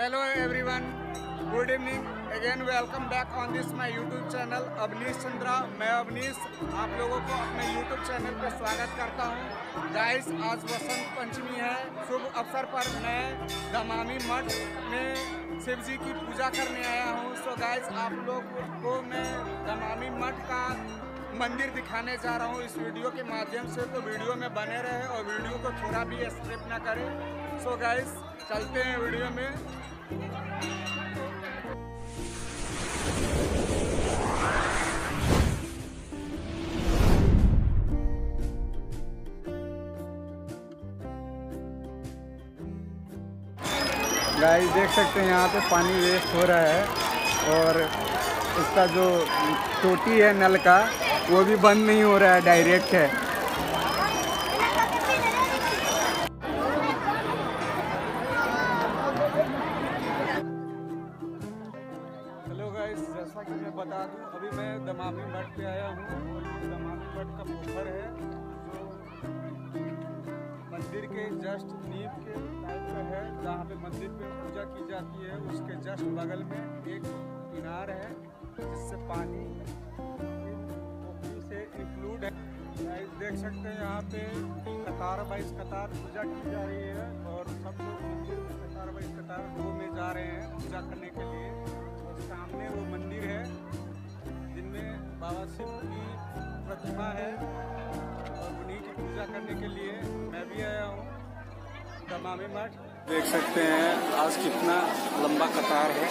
Hello everyone, good evening. Again welcome back on this my YouTube channel Awanish Chandra मैं अवनीश आप लोगों को अपने YouTube चैनल पर स्वागत करता हूँ। गाइस आज वसंत पंचमी है। शुभ अवसर पर मैं दमामी मठ में शिव जी की पूजा करने आया हूँ। सो गाइस आप लोग को मैं दमामी मठ का मंदिर दिखाने जा रहा हूँ। इस वीडियो के माध्यम से तो वीडियो में बने रहे और वीडियो को थोड़ा भी स्किप ना करें। सो गाइस चलते हैं वीडियो में। गाइस देख सकते हैं, यहाँ पे पानी वेस्ट हो रहा है और इसका जो टोटी है नल का, वो भी बंद नहीं हो रहा है डायरेक्ट है। गाइस जैसा कि मैं बता दूँ, अभी मैं दमामी मठ पे आया हूँ। दमामी मठ का पोखर है, जो मंदिर के जस्ट नींव के टाइप का है, जहाँ पे मंदिर पे पूजा की जाती है। उसके जस्ट बगल में एक इनार है, जिससे पानी से इंक्लूड है। गाइस देख सकते हैं यहाँ पे कतार बाईस कतार पूजा की जा रही है, और सब लोग मंदिर में कतार बाईस कतार रो में जा रहे हैं पूजा करने के लिए। सामने वो मंदिर है, जिनमें बाबा शिव की प्रतिमा है और उन्हीं की पूजा करने के लिए मैं भी आया हूँ। दमामी मठ। देख सकते हैं आज कितना लंबा कतार है।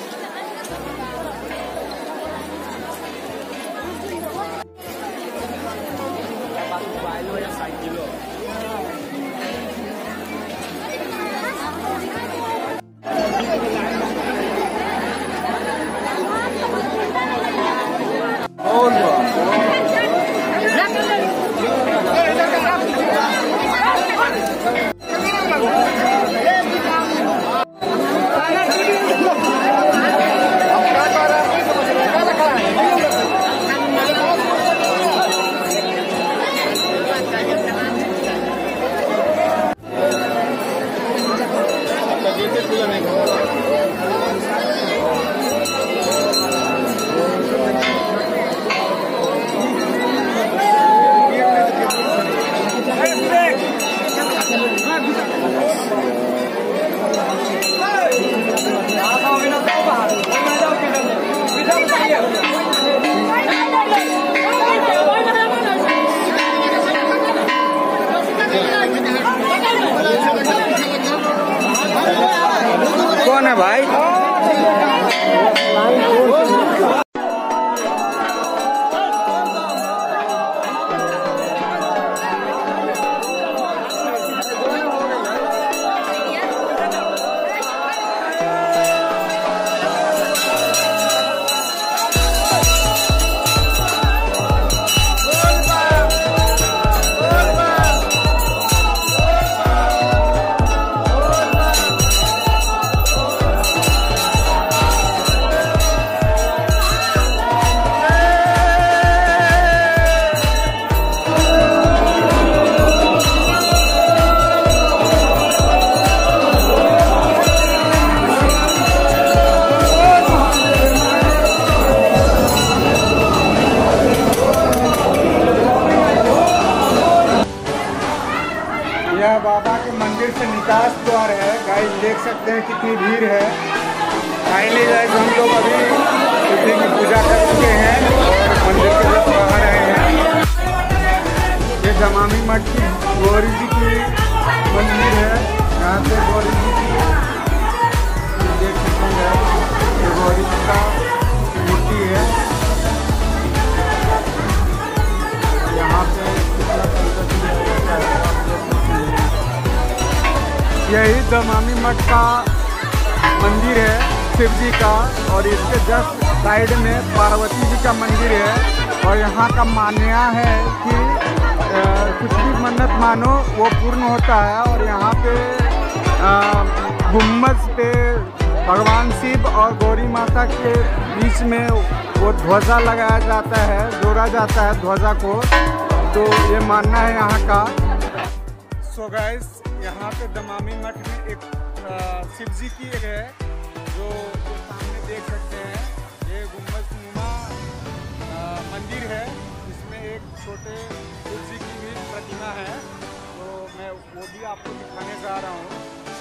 सकते हैं, कितनी भीड़ है। फाइनली गाइस हम लोग अभी शिवजी की पूजा कर चुके हैं और मंदिर के लोग बाहर आए हैं। ये जमामी मठ की गौरी जी की दमामी मठ का मंदिर है शिव जी का, और इसके जस्ट साइड में पार्वती जी का मंदिर है। और यहाँ का मान्या है कि कुछ भी मन्नत मानो, वो पूर्ण होता है। और यहाँ पे गुंबद पे भगवान शिव और गौरी माता के बीच में वो ध्वजा लगाया जाता है, जोड़ा जाता है ध्वजा को। तो ये मानना है यहाँ का। सो so गाइस यहाँ पे दमामी मठ में एक शिव जी की एक है, जो जो सामने देख सकते हैं। ये गुंबद नुमा मंदिर है। इसमें एक छोटे शिव जी की भी प्रतिमा है। तो मैं वो भी आपको दिखाने जा रहा हूँ।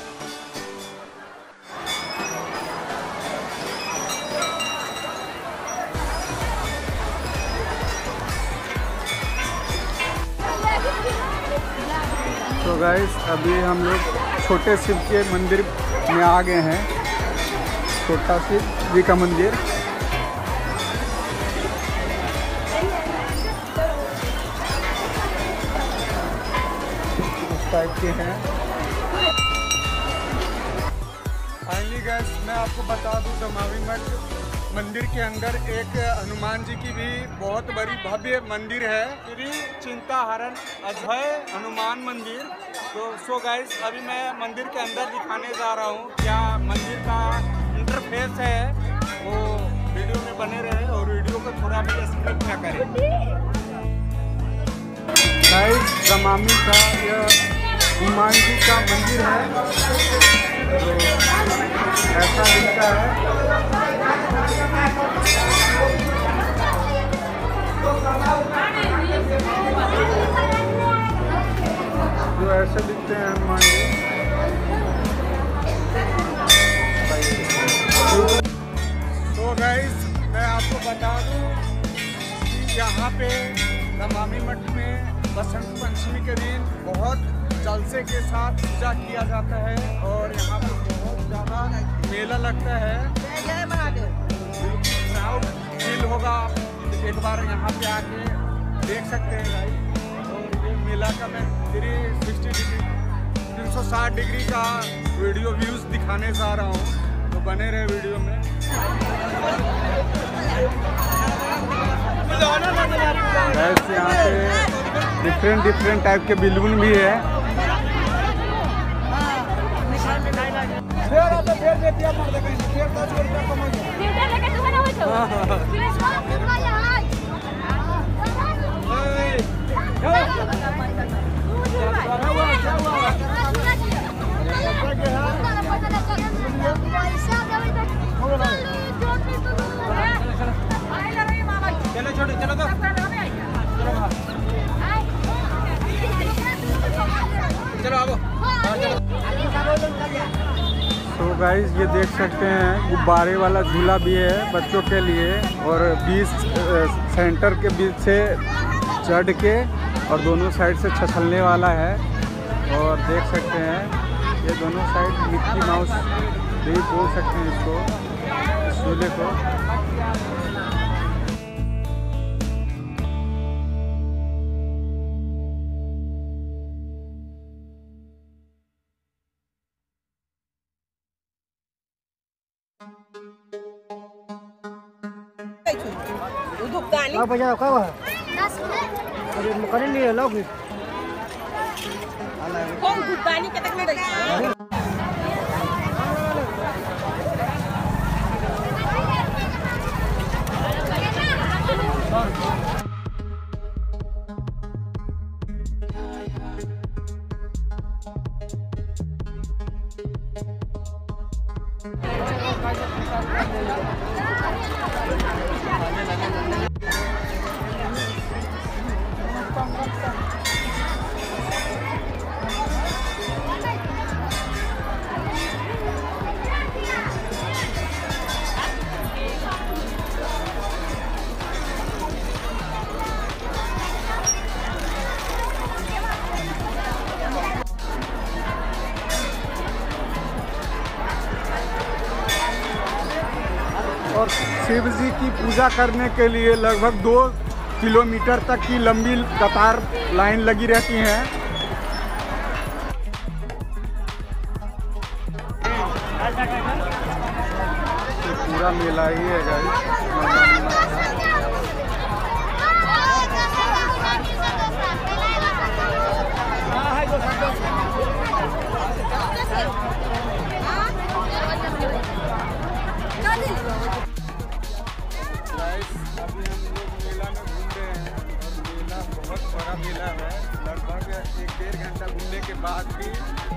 गाइस अभी हम लोग छोटे शिव के मंदिर में आ गए हैं। छोटा शिव जी का मंदिर। टाइप के हैं। फाइनली गैस मैं आपको बता दूँ, दमावी मठ मंदिर के अंदर एक हनुमान जी की भी बहुत बड़ी भव्य मंदिर है। श्री चिंताहरण अभय हनुमान मंदिर। तो सो गाइस अभी मैं मंदिर के अंदर दिखाने जा रहा हूँ। क्या मंदिर का इंटरफेस है, वो वीडियो में बने रहे और वीडियो को थोड़ा भी स्किप ना करें। गाइस का यह हनुमान जी का मंदिर है। तो ऐसा दिखता है। जो ऐसे दिखते हैं हनुमान जी तो गाइस मैं आपको बता दूँ कि यहाँ पे नमामि मठ में बसंत पंचमी के दिन बहुत जलसे के साथ पूजा किया जाता है और यहाँ पे बहुत ज़्यादा मेला लगता है। प्राउड फील होगा। एक बार यहाँ पे आके देख सकते हैं भाई। और ये मेला का मैं थ्री सिक्सटी डिग्री तीन सौ साठ डिग्री का वीडियो व्यूज़ दिखाने जा रहा हूँ। तो बने रहे वीडियो में। यहाँ पे डिफरेंट डिफरेंट टाइप के बिलून भी है। चलो तो गाइस ये देख सकते हैं, गुब्बारे वाला झूला भी है बच्चों के लिए और बीच सेंटर के बीच से चढ़ के और दोनों साइड से छछलने वाला है। और देख सकते हैं, ये दोनों साइड मिक्की माउस भी बोल सकते हैं इसको, इस झूले को। Lau bây giờ có à? Có điện có điện đi là lau kì. Không cục bài ni cái tắc này đấy. और शिव जी की पूजा करने के लिए लगभग दो किलोमीटर तक की लंबी कतार लाइन लगी रहती है। ये पूरा मेला ही है गाइस बाद भी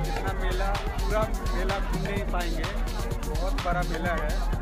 इतना मेला पूरा मेला घूम नहीं पाएँगे। बहुत बड़ा मेला है।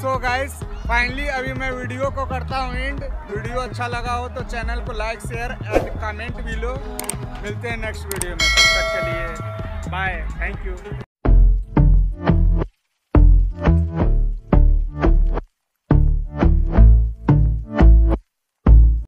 सो गाइस फाइनली अभी मैं वीडियो को करता हूँ एंड वीडियो अच्छा लगा हो तो चैनल को लाइक शेयर एंड कमेंट भी लो. मिलते हैं नेक्स्ट वीडियो में. तब तक के लिए बाय थैंक यू